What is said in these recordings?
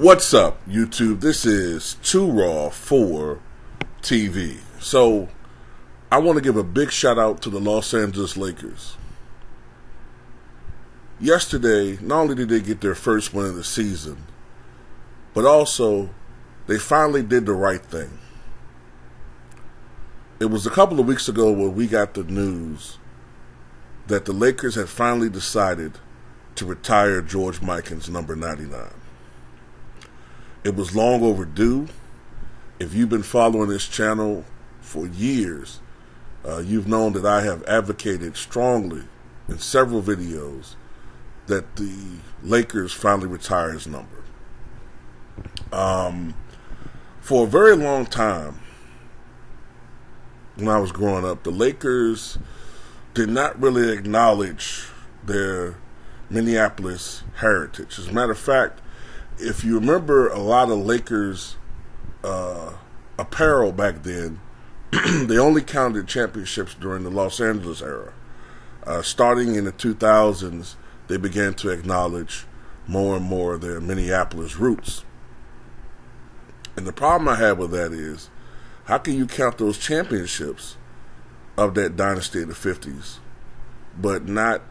What's up, YouTube? This is Too Raw for TV. So, I want to give a big shout out to the Los Angeles Lakers. Yesterday, not only did they get their first win of the season, but also they finally did the right thing. It was a couple of weeks ago when we got the news that the Lakers had finally decided to retire George Mikan's number 99. It was long overdue. If you've been following this channel for years, uh, you've known that I have advocated strongly in several videos that the Lakers finally retire his number. Um, for a very long time, when I was growing up, the Lakers did not really acknowledge their Minneapolis heritage. As a matter of fact, if you remember a lot of Lakers uh, apparel back then, they only counted championships during the Los Angeles era. Uh, starting in the 2000s, they began to acknowledge more and more their Minneapolis roots. And the problem I have with that is, how can you count those championships of that dynasty in the 50s, but not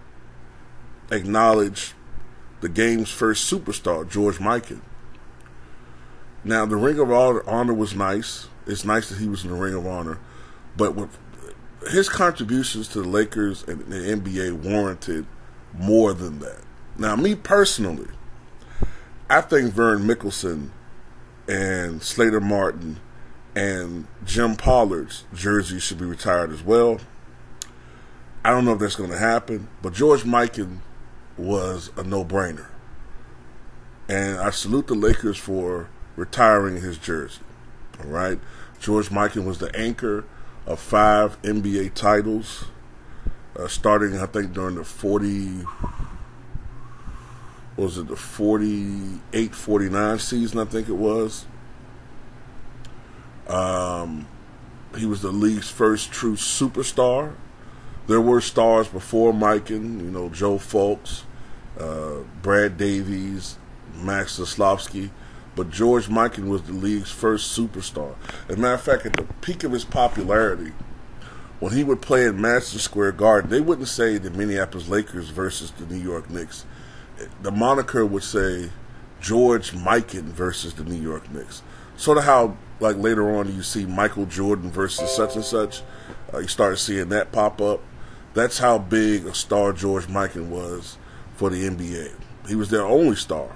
acknowledge the game's first superstar, George Mikan. Now, the Ring of Honor was nice. It's nice that he was in the Ring of Honor, but with his contributions to the Lakers and the NBA warranted more than that. Now, me personally, I think Vern Mikkelsen and Slater Martin and Jim Pollard's jersey should be retired as well. I don't know if that's going to happen, but George Mikan was a no-brainer. And I salute the Lakers for retiring his jersey. All right. George Mikan was the anchor of five NBA titles, uh, starting, I think, during the 40, was it the 48 49 season, I think it was. Um, he was the league's first true superstar. There were stars before Mikan, you know, Joe Fulks, uh, Brad Davies, Max Zaslofsky, but George Mikan was the league's first superstar. As a matter of fact, at the peak of his popularity, when he would play in Madison Square Garden, they wouldn't say the Minneapolis Lakers versus the New York Knicks. The moniker would say George Mikan versus the New York Knicks. Sort of how, like later on, you see Michael Jordan versus such and such. Uh, you start seeing that pop up. That's how big a star George Mikan was for the NBA. He was their only star.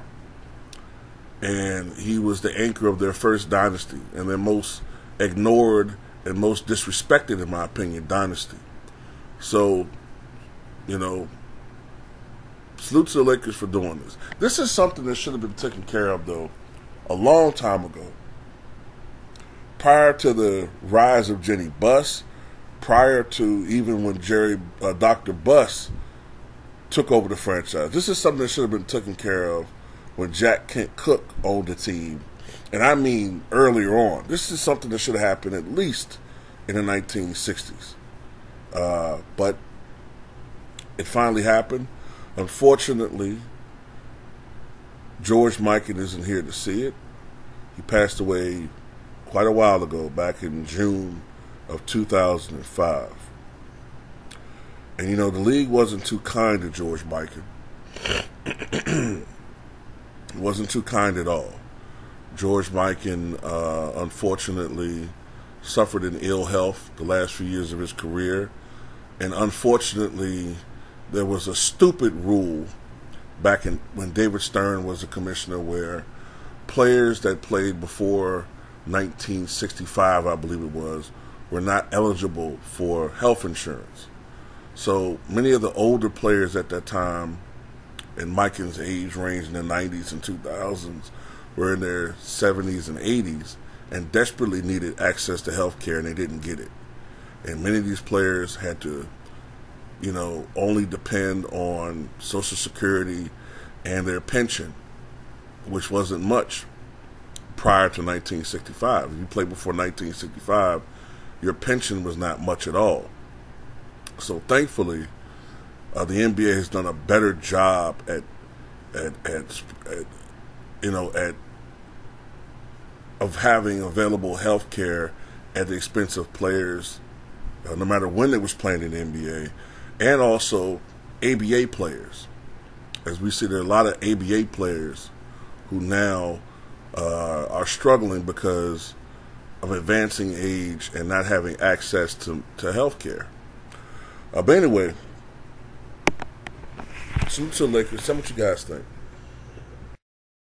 And he was the anchor of their first dynasty and their most ignored and most disrespected, in my opinion, dynasty. So, you know, salute to the Lakers for doing this. This is something that should have been taken care of, though, a long time ago. Prior to the rise of Jeanie Buss, prior to even when Jerry, uh, Dr. Buss took over the franchise. This is something that should have been taken care of when Jack Kent Cooke owned the team. And I mean earlier on. This is something that should have happened at least in the 1960s. Uh, but it finally happened. Unfortunately, George Mikan isn't here to see it. He passed away quite a while ago, back in June of 2005. And you know, the league wasn't too kind to George Mikan. wasn't too kind at all. George Mikan, uh, unfortunately, suffered in ill health the last few years of his career. And unfortunately, there was a stupid rule back in when David Stern was a commissioner where players that played before 1965, I believe it was, were not eligible for health insurance. So many of the older players at that time, in Mikan's age range in the 90s and 2000s, were in their 70s and 80s and desperately needed access to health care and they didn't get it. And many of these players had to, you know, only depend on Social Security and their pension, which wasn't much prior to 1965. If you played before 1965, your pension was not much at all. So thankfully, uh, the NBA has done a better job at, at, at, at, you know, at of having available health care at the expense of players, uh, no matter when they was playing in the NBA, and also ABA players. As we see, there are a lot of ABA players who now uh, are struggling because of advancing age and not having access to, to health care. Uh, but anyway, salute to Lakers. Tell me what you guys think.